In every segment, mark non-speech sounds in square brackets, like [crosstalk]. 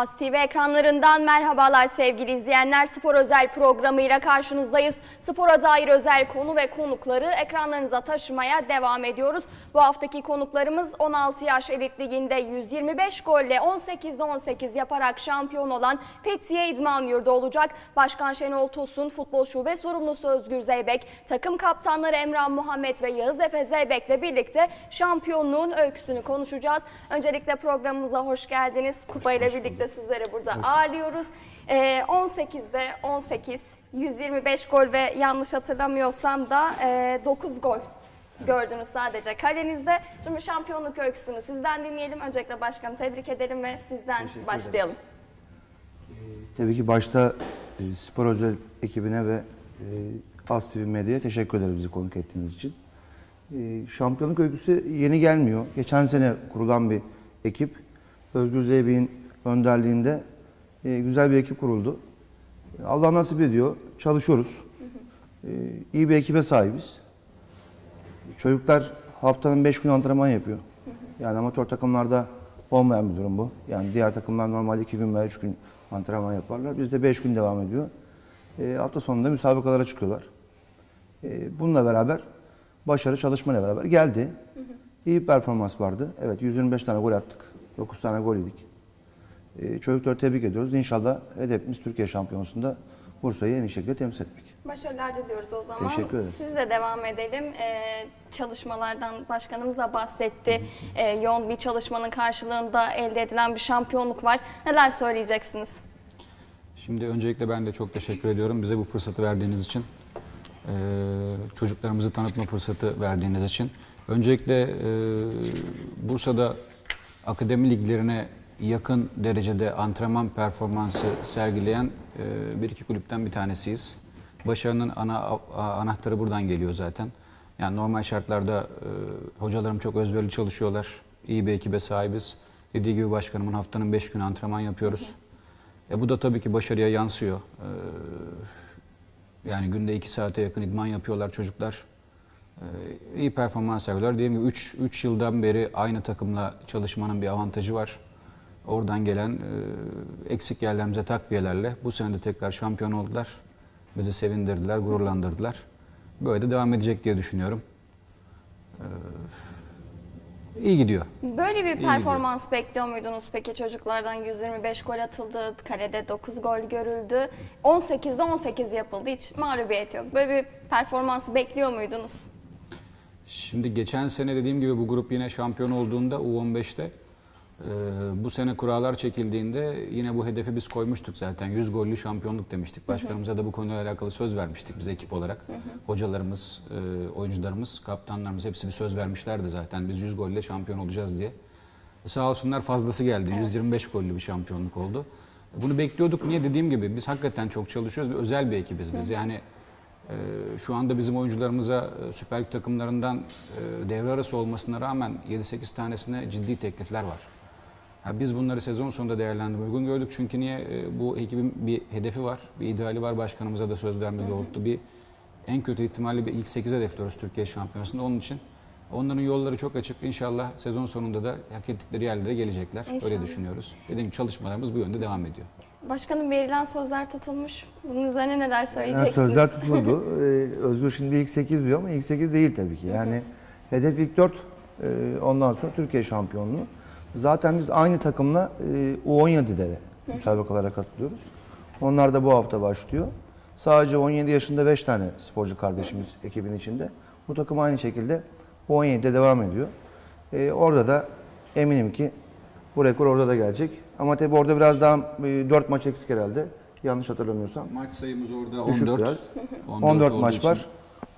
As TV ekranlarından merhabalar sevgili izleyenler. Spor özel programıyla karşınızdayız. Spora dair özel konu ve konukları ekranlarınıza taşımaya devam ediyoruz. Bu haftaki konuklarımız 16 yaş elit liginde 125 golle 18'de 18 yaparak şampiyon olan Fethiye İdman Yurdu olacak. Başkan Şenol Tosun, futbol şube sorumlusu Özgür Zeybek, takım kaptanları Emrah Muhammed ve Yağız Efe Zeybek'le birlikte şampiyonluğun öyküsünü konuşacağız. Öncelikle programımıza hoş geldiniz. Kupa ile birlikte sizleri burada ağırlıyoruz. Ee, 18'de 18, 125 gol ve yanlış hatırlamıyorsam da e, 9 gol gördünüz sadece kalenizde. Şimdi şampiyonluk öyküsünü sizden dinleyelim. Öncelikle başkanı tebrik edelim ve sizden Teşekkür başlayalım. Tabii ki başta e, Spor Özel ekibine ve e, As TV Medya'ya teşekkür ederim bizi konuk ettiğiniz için. E, şampiyonluk öyküsü yeni gelmiyor. Geçen sene kurulan bir ekip. Özgür Zeybek'in önderliğinde e, güzel bir ekip kuruldu. Allah nasip ediyor. Çalışıyoruz. E, iyi bir ekibe sahibiz. Çocuklar haftanın 5 günü antrenman yapıyor. Yani amatör takımlarda olmayan bir durum bu. Yani diğer takımlar normalde 2 gün veya 3 gün antrenman yaparlar. Bizde 5 gün devam ediyor. E, hafta sonunda müsabakalara çıkıyorlar. E, bununla beraber başarı çalışmayla beraber geldi. İyi bir performans vardı. Evet 125 tane gol attık. 9 tane gol yedik. E, çocukları tebrik ediyoruz. İnşallah hedefimiz Türkiye Şampiyonası'nda Bursa'yı en iyi şekilde temsil etmek. Başarılar diliyoruz o zaman. Teşekkür ederiz. Sizle devam edelim. Ee, çalışmalardan başkanımız da bahsetti. Ee, yoğun bir çalışmanın karşılığında elde edilen bir şampiyonluk var. Neler söyleyeceksiniz? Şimdi öncelikle ben de çok teşekkür ediyorum bize bu fırsatı verdiğiniz için. Ee, çocuklarımızı tanıtma fırsatı verdiğiniz için. Öncelikle e, Bursa'da akademi liglerine yakın derecede antrenman performansı sergileyen e, bir iki kulüpten bir tanesiyiz. Başarının ana anahtarı buradan geliyor zaten. Yani normal şartlarda e, hocalarım çok özverili çalışıyorlar. İyi bir ekibe sahibiz. Dediği gibi başkanımın haftanın 5 günü antrenman yapıyoruz. E bu da tabii ki başarıya yansıyor. Ee, yani günde 2 saate yakın idman yapıyorlar çocuklar. Ee, iyi performans sergiliyorlar. Dediğim gibi 3 3 yıldan beri aynı takımla çalışmanın bir avantajı var. Oradan gelen e, eksik yerlerimize takviyelerle bu sene de tekrar şampiyon oldular. Bizi sevindirdiler, gururlandırdılar. Böyle de devam edecek diye düşünüyorum. Ee, iyi gidiyor. Böyle bir gidiyor. performans bekliyor muydunuz peki çocuklardan 125 gol atıldı, kalede 9 gol görüldü. 18'de 18 yapıldı, hiç mağlubiyet yok. Böyle bir performansı bekliyor muydunuz? Şimdi geçen sene dediğim gibi bu grup yine şampiyon olduğunda U15'te e, bu sene kurallar çekildiğinde yine bu hedefi biz koymuştuk zaten. 100 gollü şampiyonluk demiştik. Başkanımıza da bu konuyla alakalı söz vermiştik biz ekip olarak. Hocalarımız, e, oyuncularımız, kaptanlarımız hepsi bir söz vermişlerdi zaten. Biz 100 golle şampiyon olacağız diye. E, Sağ olsunlar fazlası geldi. 125 gollü bir şampiyonluk oldu. Bunu bekliyorduk. Niye dediğim gibi biz hakikaten çok çalışıyoruz ve özel bir ekibiz biz. Yani ee, Şu anda bizim oyuncularımıza e, Süper Lig takımlarından e, devre arası olmasına rağmen 7-8 tanesine ciddi teklifler var. Ha, biz bunları sezon sonunda değerlendirme uygun gördük. Çünkü niye? E, Bu ekibin bir hedefi var, bir ideali var. Başkanımıza da söz vermemiz doğrultuda bir en kötü ihtimalle bir ilk 8 hedefliyoruz Türkiye Şampiyonası'nda. Onun için onların yolları çok açık. İnşallah sezon sonunda da hak ettikleri yerlere gelecekler. Öyle İnşallah. düşünüyoruz. Dediğim gibi çalışmalarımız bu yönde devam ediyor. Başkanım verilen sözler tutulmuş. Bunun üzerine neler Yani söyleyeceksiniz? sözler tutuldu. [laughs] Ee, Özgür şimdi ilk 8 diyor ama ilk 8 değil tabii ki. Yani hedef ilk 4 ondan sonra Türkiye şampiyonluğu. Zaten biz aynı takımla e, U17'de de müsabakalara katılıyoruz. Onlar da bu hafta başlıyor. Sadece 17 yaşında 5 tane sporcu kardeşimiz ekibin içinde. Bu takım aynı şekilde U17'de devam ediyor. Ee, orada da eminim ki bu rekor orada da gelecek. Ama tabii orada biraz daha 4 maç eksik herhalde. Yanlış hatırlamıyorsam. Maç sayımız orada Düşük 14. biraz. [laughs] 14 olduğu maç için- var.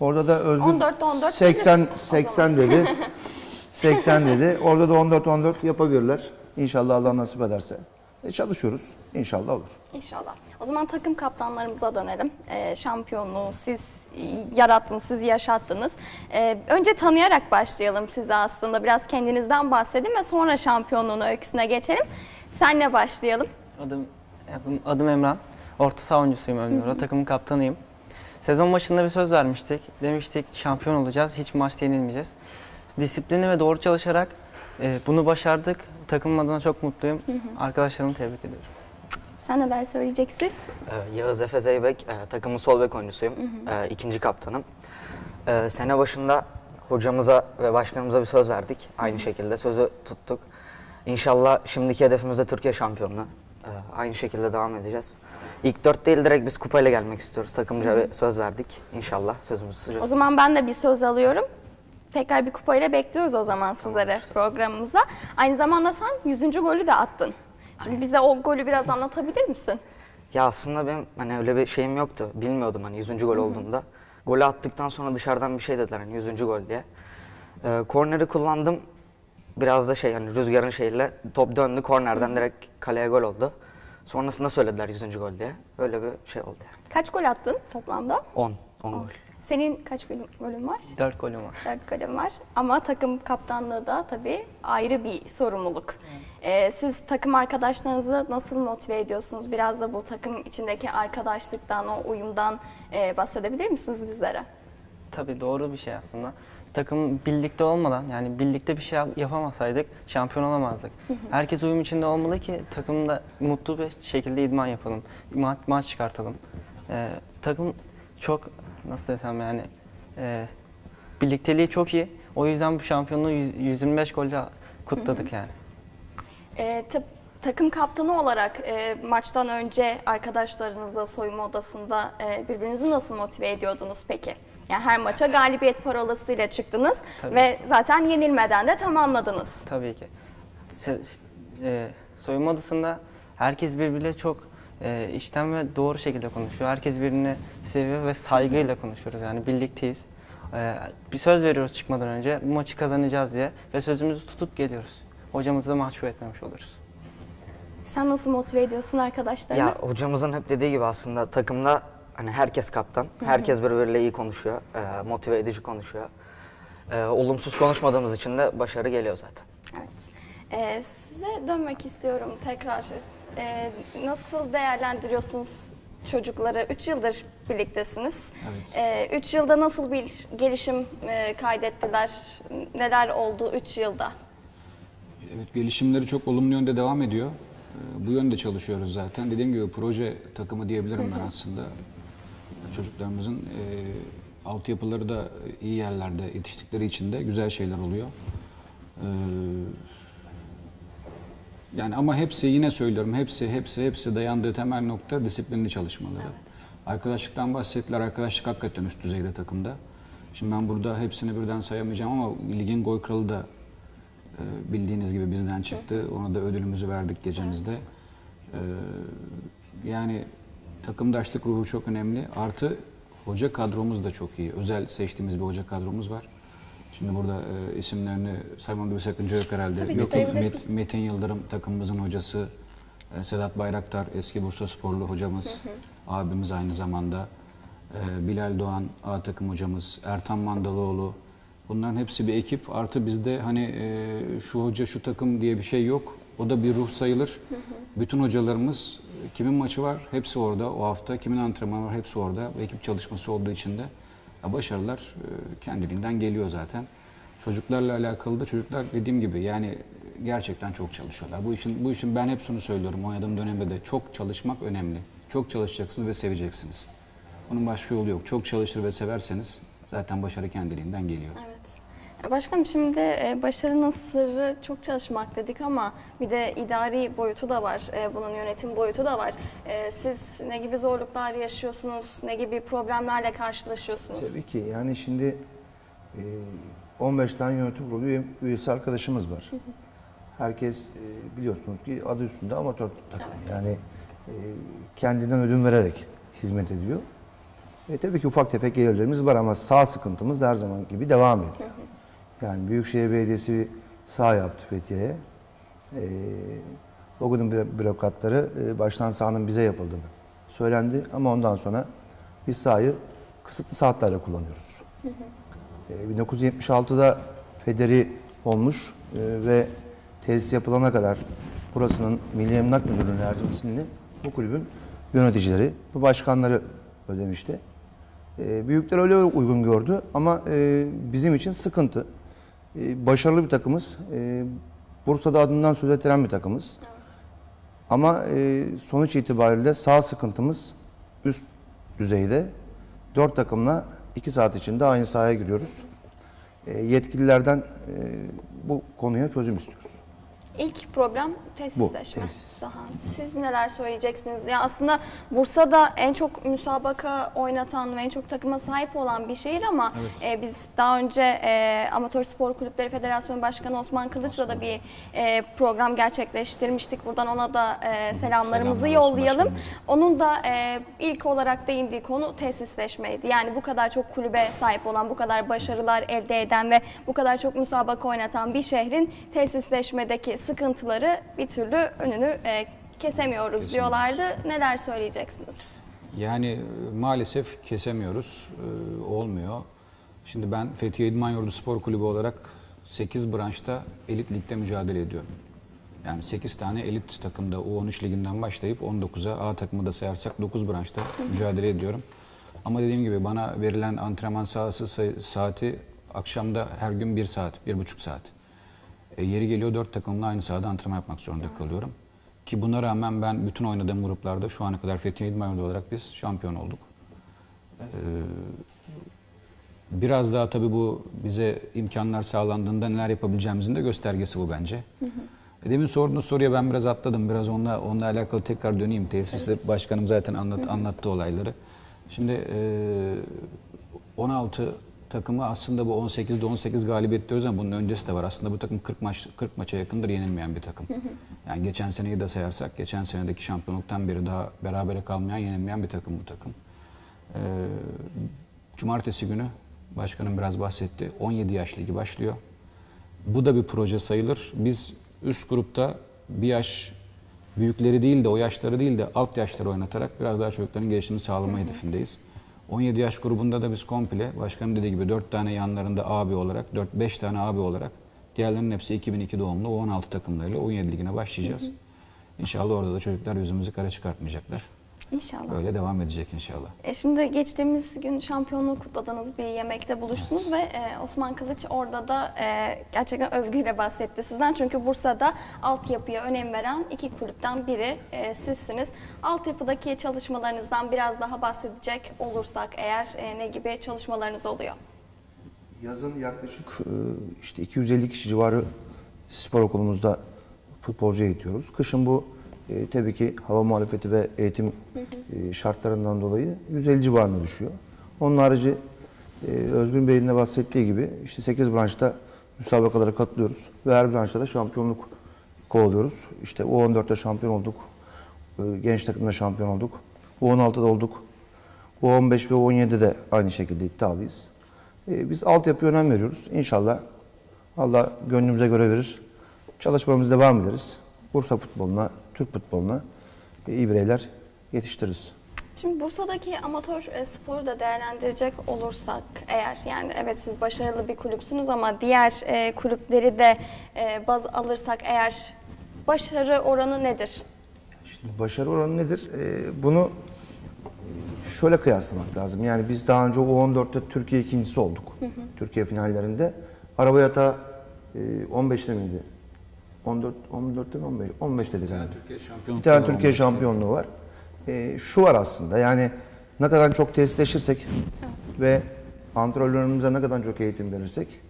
Orada da Özgür 14'te 14 80 gelir o 80 dedi. [laughs] 80 dedi. Orada da 14 14 yapabilirler. İnşallah Allah nasip ederse. E, çalışıyoruz. İnşallah olur. İnşallah. O zaman takım kaptanlarımıza dönelim. Ee, şampiyonluğu siz e, yarattınız, siz yaşattınız. Ee, önce tanıyarak başlayalım size aslında. Biraz kendinizden bahsedin ve sonra şampiyonluğun öyküsüne geçelim. Senle başlayalım. Adım, adım, adım Emran. Orta saha oyuncusuyum Ömrü'de. Takımın kaptanıyım. Sezon başında bir söz vermiştik. Demiştik şampiyon olacağız, hiç maç yenilmeyeceğiz. Disiplinli ve doğru çalışarak e, bunu başardık. takımım adına çok mutluyum. Arkadaşlarımı tebrik ediyorum. Sen neler söyleyeceksin? Ee, Yağız Efe Zeybek, e, takımın sol bek oyuncusuyum. E, ikinci kaptanım. E, sene başında hocamıza ve başkanımıza bir söz verdik. Aynı şekilde sözü tuttuk. İnşallah şimdiki hedefimiz de Türkiye şampiyonluğu. E, aynı şekilde devam edeceğiz. İlk dört değil direkt biz kupayla gelmek istiyoruz. Takımca bir söz verdik. İnşallah sözümüzü O tutacağız. zaman ben de bir söz alıyorum. Tekrar bir kupayla bekliyoruz o zaman sizlere programımıza. Aynı zamanda sen 100. golü de attın. Şimdi bize o golü biraz anlatabilir misin? Ya aslında benim hani öyle bir şeyim yoktu. Bilmiyordum hani 100. gol olduğunda. Golü attıktan sonra dışarıdan bir şey dediler hani 100. gol diye. Ee, korneri kullandım. Biraz da şey hani rüzgarın şeyiyle top döndü kornerden direkt kaleye gol oldu. Sonrasında söylediler 100. gol diye. Öyle bir şey oldu yani. Kaç gol attın toplamda? 10. 10 gol. Senin kaç golün, golün var? 4 golüm var. Dört golün var. Ama takım kaptanlığı da tabii ayrı bir sorumluluk. Ee, siz takım arkadaşlarınızı nasıl motive ediyorsunuz? Biraz da bu takım içindeki arkadaşlıktan, o uyumdan e, bahsedebilir misiniz bizlere? Tabii doğru bir şey aslında. Takım birlikte olmadan yani birlikte bir şey yap- yapamasaydık şampiyon olamazdık. Herkes uyum içinde olmalı ki takımda mutlu bir şekilde idman yapalım. Ma- maç çıkartalım. Ee, takım çok nasıl desem yani e, birlikteliği çok iyi. O yüzden bu şampiyonluğu 100 125 golle kutladık yani. Ee, tıp- takım kaptanı olarak e, maçtan önce arkadaşlarınızla soyunma odasında e, birbirinizi nasıl motive ediyordunuz peki? Yani her maça galibiyet parolasıyla çıktınız Tabii. ve zaten yenilmeden de tamamladınız. Tabii ki. Se- e, soyunma odasında herkes birbiriyle çok e, içten ve doğru şekilde konuşuyor. Herkes birbirini seviyor ve saygıyla konuşuyoruz. Yani birlikteyiz. E, bir söz veriyoruz çıkmadan önce. Bu maçı kazanacağız diye ve sözümüzü tutup geliyoruz. Hocamızı da mahcup etmemiş oluruz. Sen nasıl motive ediyorsun arkadaşlarını? Ya hocamızın hep dediği gibi aslında takımda hani herkes kaptan. Herkes birbiriyle iyi konuşuyor. e, motive edici konuşuyor. E, olumsuz konuşmadığımız için de başarı geliyor zaten. Evet. Ee, size dönmek istiyorum tekrar. Ee, nasıl değerlendiriyorsunuz çocukları? 3 yıldır birliktesiniz. Evet. 3 yılda nasıl bir gelişim e, kaydettiler? Neler oldu 3 yılda? Evet, gelişimleri çok olumlu yönde devam ediyor. Ee, Bu yönde çalışıyoruz zaten. Dediğim gibi proje takımı diyebilirim ben aslında. Çocuklarımızın e, altyapıları da iyi yerlerde yetiştikleri için de güzel şeyler oluyor. Ee, yani ama hepsi yine söylüyorum hepsi hepsi hepsi dayandığı temel nokta disiplinli çalışmaları. Arkadaşlıktan bahsettiler. Arkadaşlık hakikaten üst düzeyde takımda. Şimdi ben burada hepsini birden sayamayacağım ama ligin gol kralı da e, bildiğiniz gibi bizden çıktı. Ona da ödülümüzü verdik gecemizde. Ee, yani takımdaşlık ruhu çok önemli. Artı hoca kadromuz da çok iyi. Özel seçtiğimiz bir hoca kadromuz var. Şimdi burada e, isimlerini saymamda bir sakınca yok herhalde. Tabii sayabilirsiniz. Met- Metin Yıldırım takımımızın hocası. E, Sedat Bayraktar eski Bursa Sporlu hocamız. Abimiz aynı zamanda. E, Bilal Doğan A takım hocamız. Ertan Mandaloğlu. Bunların hepsi bir ekip. Artı bizde hani e, şu hoca şu takım diye bir şey yok. O da bir ruh sayılır. Bütün hocalarımız kimin maçı var hepsi orada o hafta. Kimin antrenmanı var hepsi orada. Ekip çalışması olduğu için de ya başarılar e, kendiliğinden geliyor zaten. Çocuklarla alakalı da çocuklar dediğim gibi yani gerçekten çok çalışıyorlar. Bu işin bu işin ben hep şunu söylüyorum oynadığım dönemde de çok çalışmak önemli. Çok çalışacaksınız ve seveceksiniz. Bunun başka yolu yok. Çok çalışır ve severseniz zaten başarı kendiliğinden geliyor. Evet. Başkanım şimdi e, başarının sırrı çok çalışmak dedik ama bir de idari boyutu da var. E, Bunun yönetim boyutu da var. E, Siz ne gibi zorluklar yaşıyorsunuz? Ne gibi problemlerle karşılaşıyorsunuz? Tabii ki yani şimdi e, 15 tane yönetim kurulu üye- üyesi arkadaşımız var. Herkes biliyorsunuz ki adı üstünde amatör takım. Yani e, kendinden ödün vererek hizmet ediyor. E, tabii ki ufak tefek gelirlerimiz var ama sağ sıkıntımız her zaman gibi devam ediyor. Yani Büyükşehir Belediyesi sağ yaptı Fethiye'ye. E, o günün büro- bürokratları e, baştan sahanın bize yapıldığını söylendi ama ondan sonra biz sahayı kısıtlı saatlerde kullanıyoruz. E, 1976'da federi olmuş e, ve tesis yapılana kadar burasının Milli Emlak Müdürlüğü'nün yardımcısını bu kulübün yöneticileri, bu başkanları ödemişti. E, büyükler öyle uygun gördü ama e, bizim için sıkıntı. E, başarılı bir takımız. E, Bursa'da adından söz ettiren bir takımız. Ama e, sonuç itibariyle sağ sıkıntımız üst düzeyde. Dört takımla iki saat içinde aynı sahaya giriyoruz. E, yetkililerden e, bu konuya çözüm istiyoruz. İlk problem tesisleşme. Bu, tesis. Saha. Siz neler söyleyeceksiniz? Ya aslında Bursa'da en çok müsabaka oynatan ve en çok takıma sahip olan bir şehir ama e, biz daha önce e, Amatör Spor Kulüpleri Federasyonu Başkanı Osman Kılıç'la da bir e, program gerçekleştirmiştik. Buradan ona da e, selamlarımızı Selamlar yollayalım. Onun da e, ilk olarak değindiği konu tesisleşmeydi. Yani bu kadar çok kulübe sahip olan, bu kadar başarılar elde eden ve bu kadar çok müsabaka oynatan bir şehrin tesisleşmedeki sıkıntıları bir türlü önünü e, kesemiyoruz diyorlardı. Neler söyleyeceksiniz? Yani e, maalesef kesemiyoruz. e, olmuyor. Şimdi ben Fethiye İdman Yurdu Spor Kulübü olarak 8 branşta elit ligde mücadele ediyorum. Yani 8 tane elit takımda U13 liginden başlayıp 19'a A takımı da sayarsak 9 branşta mücadele ediyorum. Ama dediğim gibi bana verilen antrenman sahası saati akşamda her gün 1 saat, 1,5 saat. E, yeri geliyor 4 takımla aynı sahada antrenman yapmak zorunda kalıyorum. Ki buna rağmen ben bütün oynadığım gruplarda şu ana kadar Fethiye İdman olarak biz şampiyon olduk. Ee, biraz daha tabii bu bize imkanlar sağlandığında neler yapabileceğimizin de göstergesi bu bence. E, Demin sorduğunuz soruya ben biraz atladım. Biraz onunla, onunla alakalı tekrar döneyim. Tesiste başkanım zaten anlat, anlattı olayları. Şimdi e, 16 takımı aslında bu 18'de 18 galibiyet diyoruz ama bunun öncesi de var. Aslında bu takım 40 maç 40 maça yakındır yenilmeyen bir takım. [laughs] Yani geçen seneyi de sayarsak geçen senedeki şampiyonluktan beri daha berabere kalmayan, yenilmeyen bir takım bu takım. Ee, cumartesi günü başkanım biraz bahsetti. 17 yaş ligi başlıyor. Bu da bir proje sayılır. Biz üst grupta bir yaş büyükleri değil de o yaşları değil de alt yaşları oynatarak biraz daha çocukların gelişimini sağlama hedefindeyiz. 17 yaş grubunda da biz komple başkanım dediği gibi 4 tane yanlarında abi olarak 4-5 tane abi olarak diğerlerinin hepsi 2002 doğumlu o 16 takımlarıyla 17 ligine başlayacağız. İnşallah orada da çocuklar yüzümüzü kara çıkartmayacaklar. İnşallah. Böyle devam edecek inşallah. E şimdi geçtiğimiz gün şampiyonluğu kutladığınız bir yemekte buluştunuz ve e, Osman Kılıç orada da e, gerçekten övgüyle bahsetti sizden. Çünkü Bursa'da altyapıya önem veren iki kulüpten biri e, sizsiniz. Altyapıdaki çalışmalarınızdan biraz daha bahsedecek olursak eğer e, ne gibi çalışmalarınız oluyor? Yazın yaklaşık e, işte 250 kişi civarı spor okulumuzda futbolcu eğitiyoruz. Kışın bu e, tabii ki hava muhalefeti ve eğitim e, şartlarından dolayı 150 civarına düşüyor. Onun harici e, Özgün Bey'in de bahsettiği gibi işte 8 branşta müsabakalara katılıyoruz ve her branşta da şampiyonluk kovalıyoruz. İşte U14'te şampiyon olduk, e, genç takımda şampiyon olduk, U16'da olduk, U15 ve U17'de de aynı şekilde iddialıyız. E, Biz altyapıya önem veriyoruz. İnşallah Allah gönlümüze göre verir. Çalışmamıza devam ederiz. Bursa futboluna, Türk futboluna e, iyi bireyler yetiştiririz. Şimdi Bursa'daki amatör e, sporu da değerlendirecek olursak eğer yani evet siz başarılı bir kulüpsünüz ama diğer e, kulüpleri de e, baz alırsak eğer başarı oranı nedir? Şimdi başarı oranı nedir? E, bunu şöyle kıyaslamak lazım. Yani biz daha önce U14'te Türkiye ikincisi olduk. Türkiye finallerinde. Araba yatağı e, 15'te miydi? 14, 14'te mi 15? 15 dedi galiba. Türkiye şampiyonluğu Bir tane Türkiye şampiyonluğu var. Ee, şu var aslında yani ne kadar çok testleşirsek ve antrenörlerimize ne kadar çok eğitim verirsek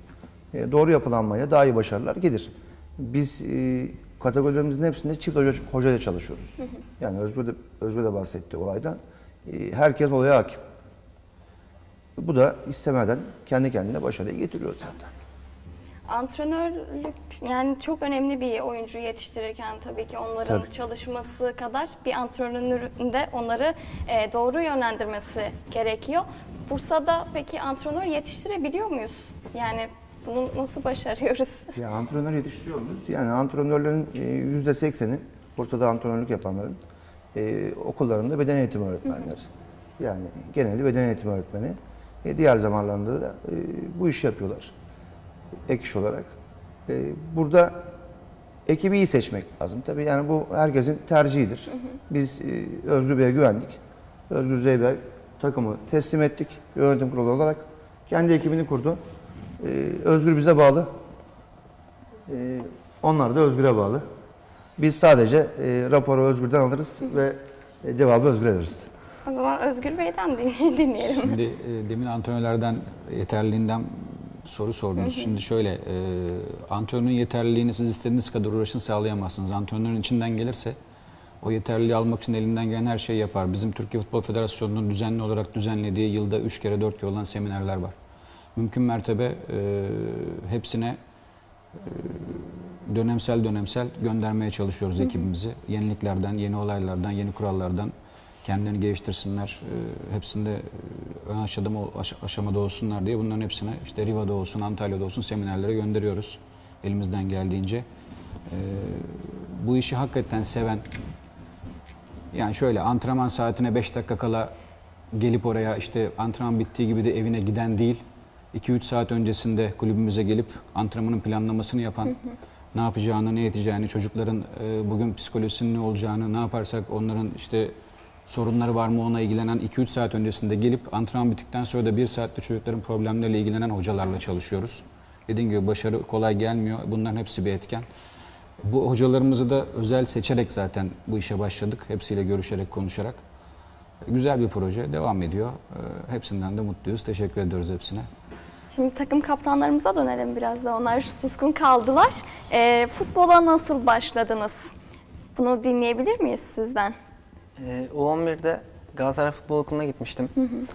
e, doğru yapılanmaya daha iyi başarılar gelir. Biz e, kategorilerimizin hepsinde çift hoca, hocayla çalışıyoruz. Yani Özgür de, Özgür de bahsetti olaydan. E, herkes olaya hakim. Bu da istemeden kendi kendine başarıyı getiriyor zaten. Antrenörlük yani çok önemli bir oyuncu yetiştirirken tabii ki onların Tabii. çalışması kadar bir antrenörün de onları e, doğru yönlendirmesi gerekiyor. Bursa'da peki antrenör yetiştirebiliyor muyuz? Yani bunu nasıl başarıyoruz? [laughs] Ya antrenör yetiştiriyor muyuz? Yani antrenörlerin e, yüzde sekseni, Bursa'da antrenörlük yapanların e, okullarında beden eğitimi öğretmenleri. Yani geneli beden eğitimi öğretmeni. E, diğer zamanlarında da e, bu işi yapıyorlar. Ek iş olarak. E, burada ekibi iyi seçmek lazım. Tabii yani bu herkesin tercihidir. Biz e, Özgür Bey'e güvendik. Özgür Zeybek takımı teslim ettik yönetim kurulu olarak. Kendi ekibini kurdu. E, Özgür bize bağlı. Ee, Onlar da Özgür'e bağlı. Biz sadece e, raporu Özgür'den alırız ve e, cevabı Özgür'e veririz. O zaman Özgür Bey'den din- [laughs] dinleyelim. Şimdi e, demin antrenörlerden yeterliliğinden soru sordunuz. Şimdi şöyle, e, antrenörün yeterliliğini siz istediğiniz kadar uğraşın sağlayamazsınız. Antrenörün içinden gelirse o yeterliliği almak için elinden gelen her şeyi yapar. Bizim Türkiye Futbol Federasyonu'nun düzenli olarak düzenlediği yılda 3 kere 4 kere olan seminerler var. Mümkün mertebe e, hepsine dönemsel dönemsel göndermeye çalışıyoruz ekibimizi. Yeniliklerden, yeni olaylardan, yeni kurallardan kendilerini geliştirsinler. e, Hepsinde e, ön aşamada, aş- aşamada olsunlar diye bunların hepsine işte Riva'da olsun, Antalya'da olsun seminerlere gönderiyoruz elimizden geldiğince. E, Bu işi hakikaten seven, yani şöyle antrenman saatine 5 dakika kala gelip oraya işte antrenman bittiği gibi de evine giden değil. 2-3 saat öncesinde kulübümüze gelip antrenmanın planlamasını yapan, ne yapacağını, ne edeceğini, çocukların e, bugün psikolojisinin ne olacağını, ne yaparsak onların işte sorunları var mı ona ilgilenen 2-3 saat öncesinde gelip antrenman bittikten sonra da 1 saatte çocukların problemleriyle ilgilenen hocalarla çalışıyoruz. Dediğim gibi başarı kolay gelmiyor. Bunların hepsi bir etken. Bu hocalarımızı da özel seçerek zaten bu işe başladık. Hepsiyle görüşerek, konuşarak. Güzel bir proje, devam ediyor. Ee, Hepsinden de mutluyuz. Teşekkür ediyoruz hepsine. Şimdi takım kaptanlarımıza dönelim biraz da. Onlar suskun kaldılar. Ee, futbola nasıl başladınız? Bunu dinleyebilir miyiz sizden? Ee, U11'de Galatasaray Futbol Okulu'na gitmiştim.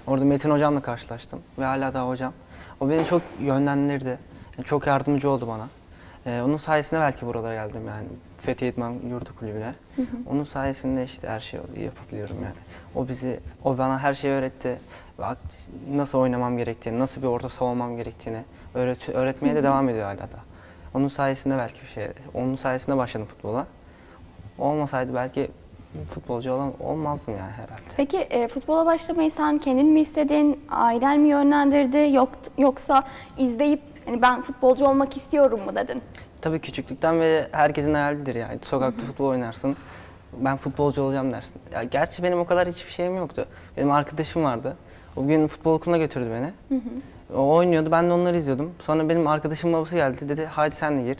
Orada Metin hocamla karşılaştım ve hala daha hocam. O beni çok yönlendirdi. Yani çok yardımcı oldu bana. Ee, onun sayesinde belki buralara geldim yani. Fethiye İdman Yurdu Kulübü'ne. Onun sayesinde işte her şeyi yapabiliyorum yani. O bizi, o bana her şeyi öğretti. Nasıl oynamam gerektiğini, nasıl bir orta savunmam gerektiğini öğret öğretmeye de devam ediyor hala da. Onun sayesinde belki bir şey, onun sayesinde başladım futbola. Olmasaydı belki futbolcu olan olmazdım yani herhalde. Peki e, futbola başlamayı sen kendin mi istedin, ailen mi yönlendirdi yok, yoksa izleyip hani ben futbolcu olmak istiyorum mu dedin? Tabii küçüklükten beri herkesin hayalidir yani. Sokakta futbol oynarsın. Ben futbolcu olacağım dersin. Ya gerçi benim o kadar hiçbir şeyim yoktu. Benim arkadaşım vardı. O gün futbol okuluna götürdü beni. O oynuyordu. Ben de onları izliyordum. Sonra benim arkadaşım babası geldi. Dedi hadi sen de gir.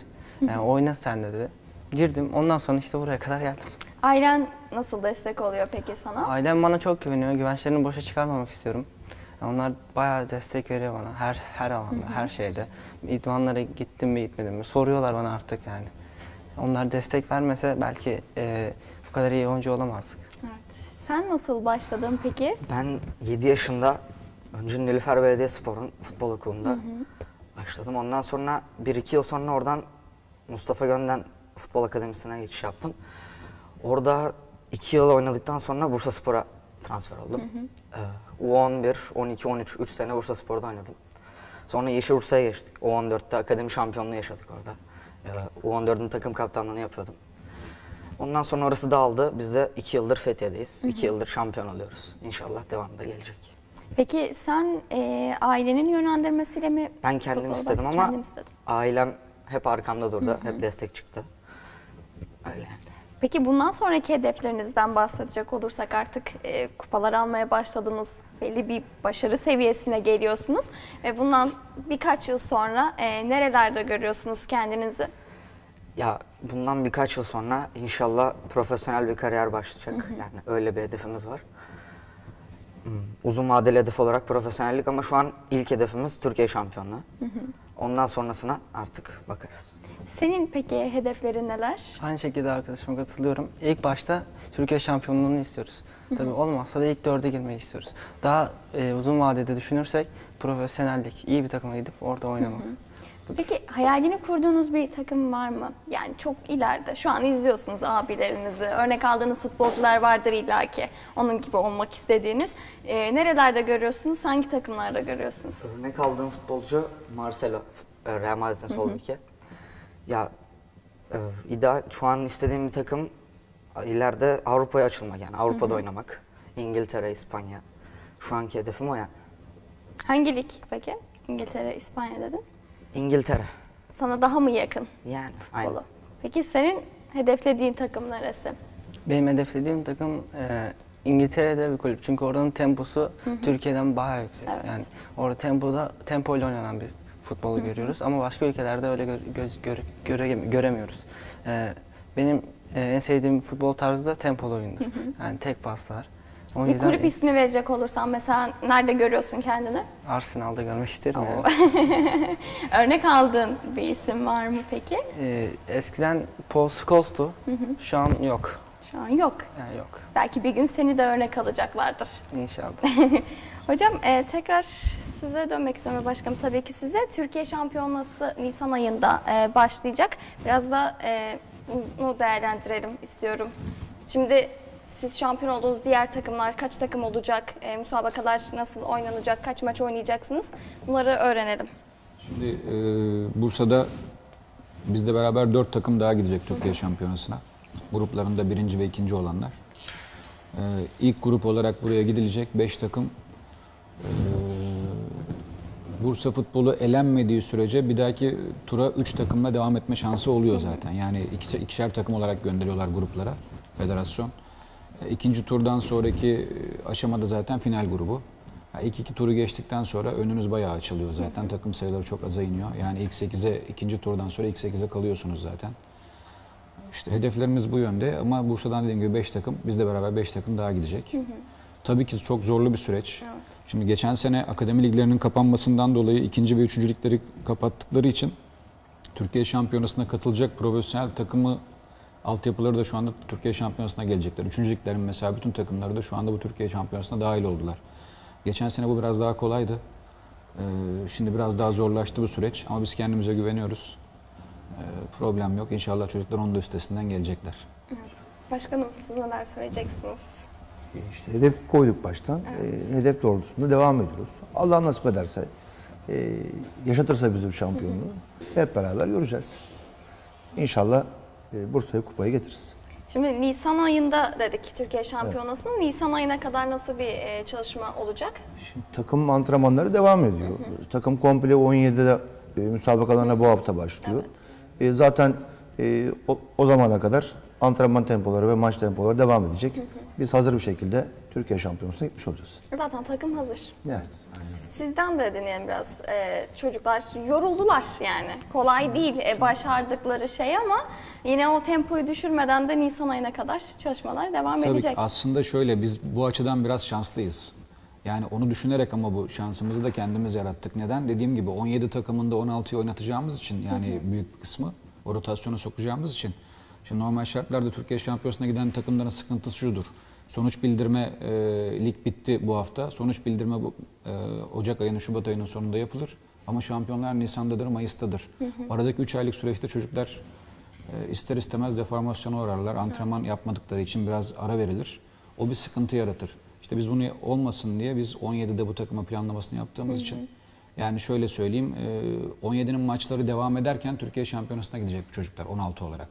Yani oyna sen de dedi. Girdim. Ondan sonra işte buraya kadar geldim. Ailen nasıl destek oluyor peki sana? Ailem bana çok güveniyor. Güvençlerini boşa çıkarmamak istiyorum. Onlar bayağı destek veriyor bana her her alanda, her şeyde. İdmanlara gittim mi gitmedim mi soruyorlar bana artık yani. Onlar destek vermese belki e, bu kadar iyi oyuncu olamazdık. Evet. Sen nasıl başladın peki? Ben 7 yaşında önce Nilüfer Belediyespor'un futbol okulunda başladım. Ondan sonra 1-2 yıl sonra oradan Mustafa Gönden Futbol Akademisi'ne geçiş yaptım. Orada 2 yıl oynadıktan sonra Bursaspor'a transfer oldum. Ee, U11, 12, 13, 3 sene Bursaspor'da oynadım. Sonra Yeşilursa'ya geçtik. U14'te akademi şampiyonluğu yaşadık orada. Ee, U14'ün takım kaptanlığını yapıyordum. Ondan sonra orası dağıldı. Biz de 2 yıldır Fethiye'deyiz. 2 yıldır şampiyon oluyoruz. İnşallah devamı da gelecek. Peki sen e, ailenin yönlendirmesiyle mi Ben kendim istedim ama Kendin istedin. ailem hep arkamda durdu. Hep destek çıktı. Öyle. Peki bundan sonraki hedeflerinizden bahsedecek olursak artık e, kupalar almaya başladınız. Belli bir başarı seviyesine geliyorsunuz. Ve bundan birkaç yıl sonra e, nerelerde görüyorsunuz kendinizi? Ya bundan birkaç yıl sonra inşallah profesyonel bir kariyer başlayacak. Yani öyle bir hedefimiz var. Hmm, Uzun vadeli hedef olarak profesyonellik ama şu an ilk hedefimiz Türkiye şampiyonluğu. Ondan sonrasına artık bakarız. Senin peki hedeflerin neler? Aynı şekilde arkadaşıma katılıyorum. İlk başta Türkiye şampiyonluğunu istiyoruz. Tabii olmazsa da ilk dörde girmeyi istiyoruz. Daha e, uzun vadede düşünürsek profesyonellik, iyi bir takıma gidip orada oynamak. Peki hayalini kurduğunuz bir takım var mı? Yani çok ileride. Şu an izliyorsunuz abilerinizi. Örnek aldığınız futbolcular vardır illaki. Onun gibi olmak istediğiniz. E, nerelerde görüyorsunuz? Hangi takımlarda görüyorsunuz? Örnek aldığım futbolcu Marcelo, e, Real Madrid'in sol beki. Ya e, ideal şu an istediğim bir takım ileride Avrupa'ya açılmak yani Avrupa'da oynamak. İngiltere, İspanya. Şu anki hedefim o yani. Hangi lig peki? İngiltere, İspanya dedin. İngiltere. Sana daha mı yakın? Yani aynen. Kolu. Peki senin hedeflediğin takım neresi? Benim hedeflediğim takım e, İngiltere'de bir kulüp. Çünkü oranın temposu Türkiye'den bayağı yüksek. Evet. Yani orada tempoda tempoyla oynanan bir futbolu görüyoruz ama başka ülkelerde öyle gö- göz, göre- göre- göremiyoruz. Ee, benim e, en sevdiğim futbol tarzı da tempolu oyundur. Yani tek paslar. O Bir kulüp ismi verecek olursan mesela nerede görüyorsun kendini? Arsenal'da görmek isterim. yani. [laughs] Örnek aldığın bir isim var mı peki? Ee, eskiden Paul Scholes'tu. Şu an yok. Şu an yok. Yani yok. Belki bir gün seni de örnek alacaklardır. İnşallah. [laughs] Hocam e, tekrar size dönmek istiyorum başkanım tabii ki size. Türkiye Şampiyonası Nisan ayında e, başlayacak. Biraz da e, bunu değerlendirelim istiyorum. Şimdi siz şampiyon olduğunuz diğer takımlar kaç takım olacak? E, müsabakalar nasıl oynanacak? Kaç maç oynayacaksınız? Bunları öğrenelim. Şimdi e, Bursa'da bizle beraber dört takım daha gidecek Türkiye Şampiyonası'na. Gruplarında birinci ve ikinci olanlar. E, ilk grup olarak buraya gidilecek beş takım. e, Bursa futbolu elenmediği sürece bir dahaki tura üç takımla devam etme şansı oluyor zaten. Yani iki, ikişer takım olarak gönderiyorlar gruplara federasyon. İkinci turdan sonraki e, aşamada zaten final grubu. Ya İlk iki turu geçtikten sonra önünüz bayağı açılıyor zaten. Takım sayıları çok aza iniyor. Yani ilk 8'e, ikinci turdan sonra ilk 8'e kalıyorsunuz zaten. İşte hedeflerimiz bu yönde ama Bursa'dan dediğim gibi 5 takım, bizle beraber 5 takım daha gidecek. Tabii ki çok zorlu bir süreç. Şimdi geçen sene akademi liglerinin kapanmasından dolayı ikinci ve üçüncü ligleri kapattıkları için Türkiye Şampiyonası'na katılacak profesyonel takımı altyapıları da şu anda Türkiye Şampiyonası'na gelecekler. Üçüncü liglerin mesela bütün takımları da şu anda bu Türkiye Şampiyonası'na dahil oldular. Geçen sene bu biraz daha kolaydı. Ee, şimdi biraz daha zorlaştı bu süreç ama biz kendimize güveniyoruz. Ee, problem yok. İnşallah çocuklar onun da üstesinden gelecekler. Başkanım siz neler söyleyeceksiniz? İşte hedef koyduk baştan. E, hedef doğrultusunda devam ediyoruz. Allah nasip ederse, e, yaşatırsa bizim şampiyonluğu hep beraber göreceğiz. İnşallah e, Bursa'ya kupayı getiririz. Şimdi Nisan ayında dedik Türkiye Şampiyonası'nın. Nisan ayına kadar nasıl bir e, çalışma olacak? Şimdi takım antrenmanları devam ediyor. Takım komple 17'de de e, müsabakalarına bu hafta başlıyor. E, zaten e, o, o zamana kadar antrenman tempoları ve maç tempoları devam edecek. Biz hazır bir şekilde Türkiye Şampiyonası'na gitmiş olacağız. Zaten takım hazır. Evet. Sizden de dinleyelim biraz. Ee, çocuklar yoruldular yani. Kolay değil e, başardıkları şey ama yine o tempoyu düşürmeden de Nisan ayına kadar çalışmalar devam Tabii ki edecek. aslında şöyle biz bu açıdan biraz şanslıyız. Yani onu düşünerek ama bu şansımızı da kendimiz yarattık. Neden? Dediğim gibi 17 takımında 16'yı oynatacağımız için yani büyük bir kısmı o rotasyona sokacağımız için. Şimdi normal şartlarda Türkiye Şampiyonası'na giden takımların sıkıntısı şudur. Sonuç bildirme e, lig bitti bu hafta. Sonuç bildirme bu, e, Ocak ayının Şubat ayının sonunda yapılır. Ama şampiyonlar Nisan'dadır, Mayıs'tadır. Aradaki 3 aylık süreçte çocuklar e, ister istemez deformasyona uğrarlar. Antrenman yapmadıkları için biraz ara verilir. O bir sıkıntı yaratır. İşte biz bunu olmasın diye biz 17'de bu takıma planlamasını yaptığımız için yani şöyle söyleyeyim e, 17'nin maçları devam ederken Türkiye Şampiyonası'na gidecek bu çocuklar 16 olarak.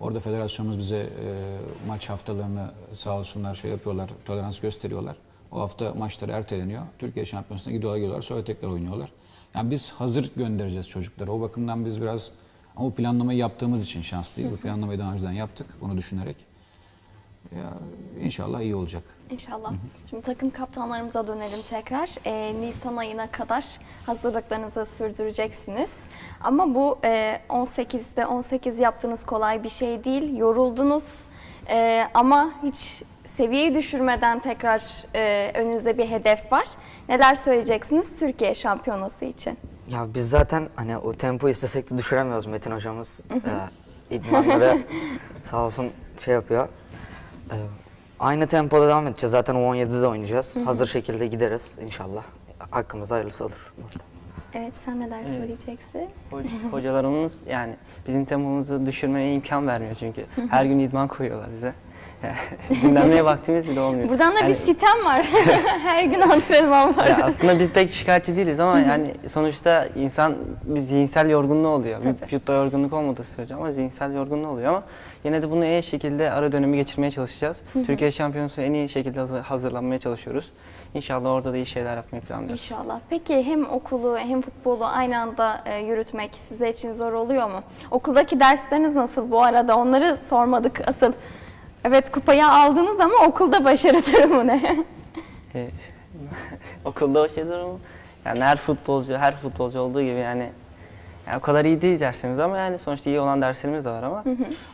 Orada federasyonumuz bize e, maç haftalarını sağ olsunlar şey yapıyorlar, tolerans gösteriyorlar. O hafta maçları erteleniyor. Türkiye Şampiyonası'na gidiyorlar, geliyorlar sonra tekrar oynuyorlar. Yani biz hazır göndereceğiz çocukları. O bakımdan biz biraz ama bu planlamayı yaptığımız için şanslıyız. Bu planlamayı daha önceden yaptık bunu düşünerek. Ya, inşallah iyi olacak. İnşallah. Şimdi takım kaptanlarımıza dönelim tekrar. Ee, Nisan ayına kadar hazırlıklarınızı sürdüreceksiniz. Ama bu e, 18'de 18 yaptığınız kolay bir şey değil. Yoruldunuz. Ee, ama hiç seviyeyi düşürmeden tekrar e, önünüzde bir hedef var. Neler söyleyeceksiniz Türkiye şampiyonası için? Ya biz zaten hani o tempoyu istesek de düşüremiyoruz Metin hocamız. Ee, idmanları [laughs] sağ olsun şey yapıyor. Ee, aynı tempoda devam edeceğiz. Zaten o 17'de oynayacağız. Hazır şekilde gideriz inşallah. Hakkımızda hayırlısı olur. Evet sen neler söyleyeceksin? Hoc- Hocalarımız yani bizim tempomuzu düşürmeye imkan vermiyor çünkü. Her gün idman koyuyorlar bize. [laughs] Dinlenmeye vaktimiz bile olmuyor. Buradan da bir Yani- sitem var. [laughs] Her gün antrenman var. Ya aslında biz pek şikayetçi değiliz ama yani sonuçta insan bir zihinsel yorgunluğu oluyor. Vücutta yorgunluk olmadığı sürece ama zihinsel yorgunluğu oluyor ama yine de bunu en iyi şekilde ara dönemi geçirmeye çalışacağız. Türkiye Şampiyonası'na en iyi şekilde hazır- hazırlanmaya çalışıyoruz. İnşallah orada da iyi şeyler yapmayı planlıyoruz. İnşallah. Peki hem okulu hem futbolu aynı anda e, yürütmek sizler için zor oluyor mu? Okuldaki dersleriniz nasıl bu arada? Onları sormadık asıl. Evet kupayı aldınız ama okulda başarı durumu ne? Ee, [laughs] okulda şey durumu Yani her futbolcu, her futbolcu olduğu gibi yani yani o kadar iyi değil derslerimiz ama yani sonuçta iyi olan derslerimiz de var ama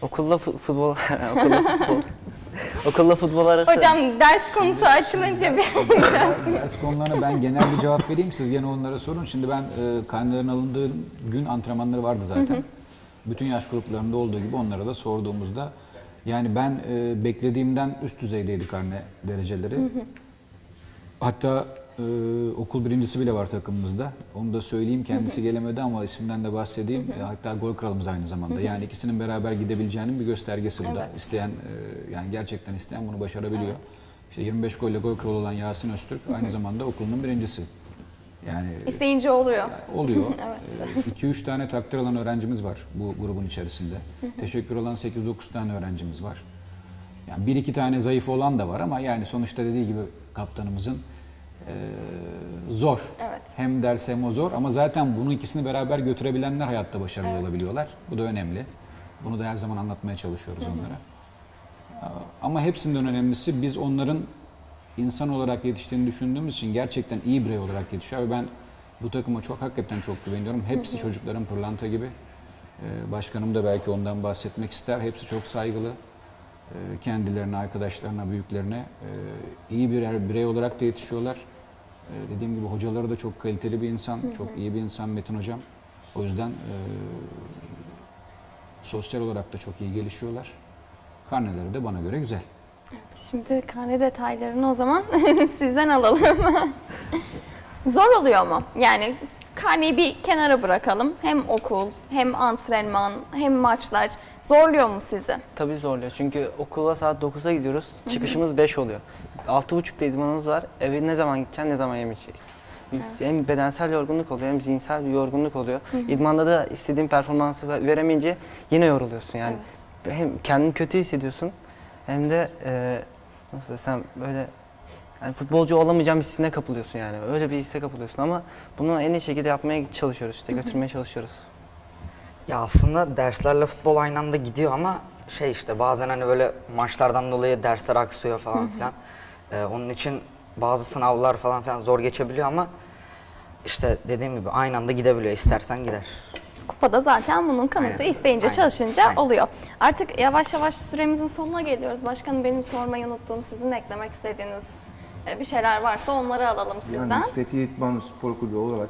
okulda fu- futbol [laughs] okulda futbol okulda futbol arası Hocam ders konusu açılınca bir [laughs] Ders konularına ben genel bir cevap vereyim. Siz gene onlara sorun. Şimdi ben e, karnelerin alındığı gün antrenmanları vardı zaten. Bütün yaş gruplarında olduğu gibi onlara da sorduğumuzda yani ben e, beklediğimden üst düzeydeydi karne dereceleri. Hatta e, okul birincisi bile var takımımızda. Onu da söyleyeyim. Kendisi gelemedi ama isimden de bahsedeyim. E, hatta gol kralımız aynı zamanda. Yani ikisinin beraber gidebileceğinin bir göstergesi bu da. İsteyen e, yani gerçekten isteyen bunu başarabiliyor. İşte 25 golle gol kralı olan Yasin Öztürk aynı zamanda okulunun birincisi. Yani isteyince oluyor. oluyor. [laughs] 2-3 tane takdir alan öğrencimiz var bu grubun içerisinde. Teşekkür alan 8-9 tane öğrencimiz var. Yani bir iki tane zayıf olan da var ama yani sonuçta dediği gibi kaptanımızın eee, zor. Evet. Hem ders hem o zor ama zaten bunu ikisini beraber götürebilenler hayatta başarılı olabiliyorlar. Bu da önemli. Bunu da her zaman anlatmaya çalışıyoruz onlara. Ama hepsinden önemlisi biz onların insan olarak yetiştiğini düşündüğümüz için gerçekten iyi birey olarak yetişiyor. Ve ben bu takıma çok hakikaten çok güveniyorum. Hepsi çocukların pırlanta gibi. Ee, Başkanım da belki ondan bahsetmek ister. Hepsi çok saygılı. Ee, Kendilerine, arkadaşlarına, büyüklerine e, iyi birer birey olarak da yetişiyorlar. Ee, Dediğim gibi hocaları da çok kaliteli bir insan, çok iyi bir insan Metin Hocam. O yüzden e, sosyal olarak da çok iyi gelişiyorlar. Karneleri de bana göre güzel. Şimdi karne detaylarını o zaman [laughs] sizden alalım. [laughs] Zor oluyor mu? Yani karneyi bir kenara bırakalım. Hem okul, hem antrenman, hem maçlar zorluyor mu sizi? tabii zorluyor. Çünkü okula saat 9'a gidiyoruz. Çıkışımız 5 oluyor. 6.30'da idmanımız var. Eve ne zaman gideceksin, ne zaman yemek yiyeceksin. Hem bedensel yorgunluk oluyor hem zihinsel bir yorgunluk oluyor. İdmanda da istediğin performansı ve- veremeyince yine yoruluyorsun yani. Hem kendini kötü hissediyorsun hem de e, nasıl desem böyle yani futbolcu olamayacağım hissine kapılıyorsun yani. Öyle bir hisse kapılıyorsun ama bunu en iyi şekilde yapmaya çalışıyoruz işte götürmeye çalışıyoruz. Ya aslında derslerle futbol aynı anda gidiyor ama şey işte bazen hani böyle maçlardan dolayı dersler aksıyor falan filan. Ee, onun için bazı sınavlar falan filan zor geçebiliyor ama işte dediğim gibi aynı anda gidebiliyor. İstersen gider. Kupada zaten bunun kanıtı Aynen. isteyince Aynen. çalışınca Aynen. oluyor. Artık yavaş yavaş süremizin sonuna geliyoruz. Başkanım benim sormayı unuttuğum sizin eklemek istediğiniz e, bir şeyler varsa onları alalım sizden. Yani biz Fethiye İtman Spor Kulübü olarak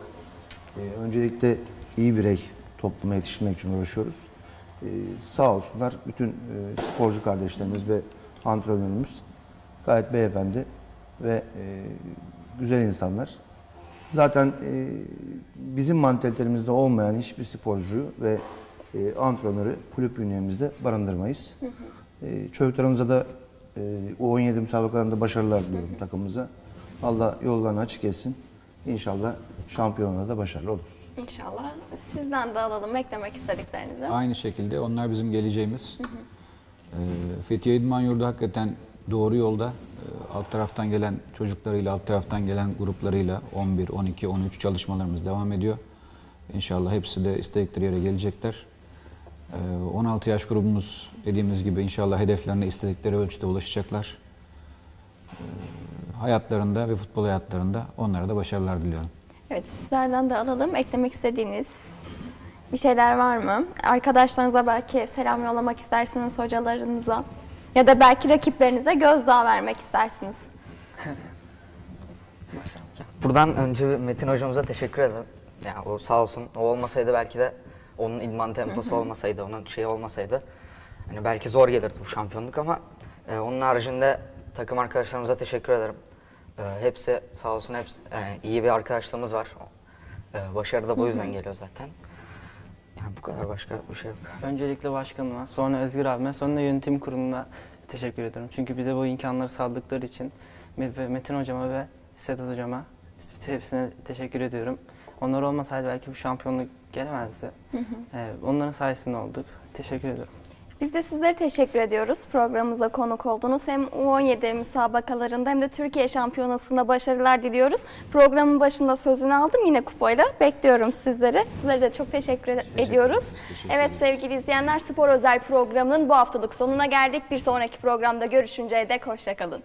e, öncelikle iyi birey topluma yetiştirmek için uğraşıyoruz. E, sağ olsunlar bütün e, sporcu kardeşlerimiz ve antrenörümüz gayet beyefendi ve e, güzel insanlar. Zaten e, bizim mantalitelerimizde olmayan hiçbir sporcuyu ve e, antrenörü kulüp bünyemizde barındırmayız. E, çocuklarımıza da e, U17 müsabakalarında başarılar diliyorum takımımıza. Allah yollarını açık etsin. İnşallah şampiyonada da başarılı oluruz. İnşallah. Sizden de alalım eklemek istediklerinizi. Aynı şekilde onlar bizim geleceğimiz. Ee, Fethiye İdman Yurdu hakikaten doğru yolda. Ee, alt taraftan gelen çocuklarıyla, alt taraftan gelen gruplarıyla 11, 12, 13 çalışmalarımız devam ediyor. İnşallah hepsi de istedikleri yere gelecekler. Ee, 16 yaş grubumuz dediğimiz gibi inşallah hedeflerine istedikleri ölçüde ulaşacaklar. Ee, hayatlarında ve futbol hayatlarında onlara da başarılar diliyorum. Evet sizlerden de alalım. Eklemek istediğiniz bir şeyler var mı? Arkadaşlarınıza belki selam yollamak istersiniz hocalarınıza. Ya da belki rakiplerinize gözdağı vermek istersiniz. [laughs] Buradan önce Metin hocamıza teşekkür ederim. Ya o sağ olsun. O olmasaydı belki de onun idman temposu [laughs] olmasaydı, onun şey olmasaydı hani belki zor gelirdi bu şampiyonluk ama e, onun haricinde takım arkadaşlarımıza teşekkür ederim. E, hepsi sağ olsun hepsi yani iyi bir arkadaşlığımız var. E, başarı da bu yüzden geliyor zaten. Yani bu kadar başka bir şey yok. Öncelikle başkanıma, sonra Özgür abime, sonra yönetim kuruluna teşekkür ediyorum. Çünkü bize bu imkanları sağladıkları için ve Metin hocama ve Sedat hocama hepsine teşekkür ediyorum. Onlar olmasaydı belki bu şampiyonluk gelemezdi. Ee, onların sayesinde olduk. Teşekkür ediyorum. Biz de sizlere teşekkür ediyoruz. Programımıza konuk oldunuz. Hem U17 müsabakalarında hem de Türkiye Şampiyonası'nda başarılar diliyoruz. Programın başında sözünü aldım yine kupayla. Bekliyorum sizleri. Sizlere de çok teşekkür, ediyoruz. ederiz, teşekkür evet sevgili izleyenler Spor Özel programının bu haftalık sonuna geldik. Bir sonraki programda görüşünceye dek hoşçakalın.